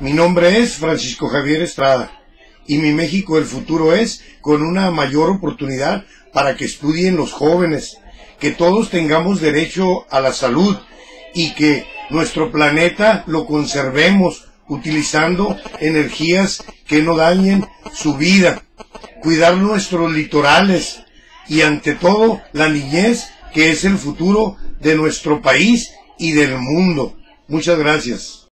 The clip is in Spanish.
Mi nombre es Francisco Javier Estrada y mi México del futuro es con una mayor oportunidad para que estudien los jóvenes, que todos tengamos derecho a la salud y que nuestro planeta lo conservemos utilizando energías que no dañen su vida, cuidar nuestros litorales y ante todo la niñez que es el futuro de nuestro país y del mundo. Muchas gracias.